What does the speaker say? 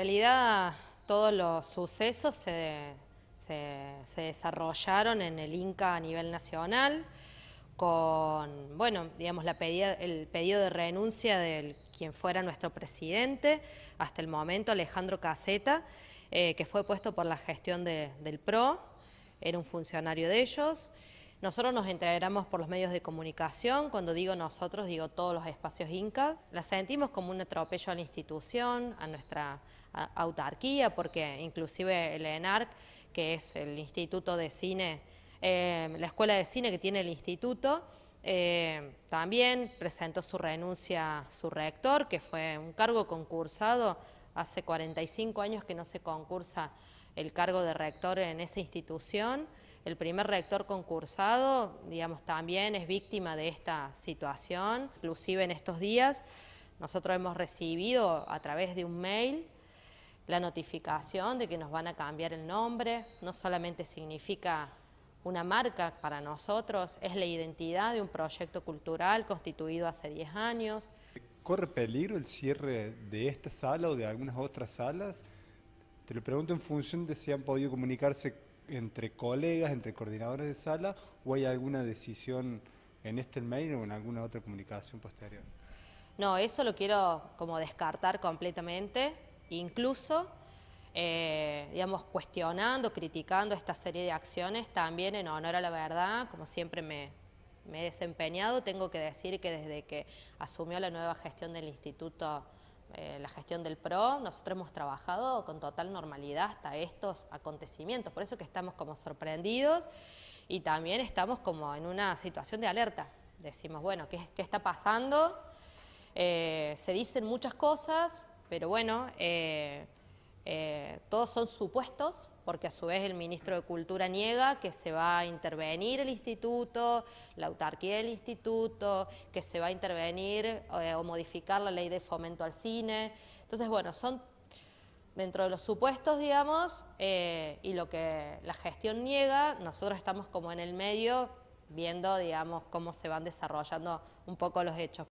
En realidad todos los sucesos se, desarrollaron en el Inca a nivel nacional con, bueno, digamos, la el pedido de renuncia de quien fuera nuestro presidente, hasta el momento Alejandro Caseta, eh, que fue puesto por la gestión del PRO, era un funcionario de ellos. Nosotros nos integramos por los medios de comunicación, cuando digo nosotros digo todos los espacios incas, la sentimos como un atropello a la institución, a nuestra autarquía, porque inclusive el ENARC, que es el Instituto de Cine, eh, la escuela de cine que tiene el instituto, eh, también presentó su renuncia su rector, que fue un cargo concursado, hace 45 años que no se concursa el cargo de rector en esa institución. El primer rector concursado, digamos, también es víctima de esta situación. Inclusive en estos días nosotros hemos recibido a través de un mail la notificación de que nos van a cambiar el nombre. No solamente significa una marca para nosotros, es la identidad de un proyecto cultural constituido hace 10 años. ¿Corre peligro el cierre de esta sala o de algunas otras salas? Te lo pregunto en función de si han podido comunicarse entre colegas, entre coordinadores de sala, o hay alguna decisión en este mail o en alguna otra comunicación posterior? No, eso lo quiero como descartar completamente, incluso, eh, digamos, cuestionando, criticando esta serie de acciones, también en honor a la verdad, como siempre me, me he desempeñado, tengo que decir que desde que asumió la nueva gestión del Instituto eh, la gestión del PRO, nosotros hemos trabajado con total normalidad hasta estos acontecimientos, por eso que estamos como sorprendidos y también estamos como en una situación de alerta. Decimos, bueno, ¿qué, está pasando? Eh, se dicen muchas cosas, pero bueno, eh, todos son supuestos, porque a su vez el ministro de Cultura niega que se va a intervenir el instituto, la autarquía del instituto, que se va a intervenir eh, o modificar la ley de fomento al cine. Entonces, bueno, son dentro de los supuestos, digamos, eh, y lo que la gestión niega, nosotros estamos como en el medio viendo, digamos, cómo se van desarrollando un poco los hechos.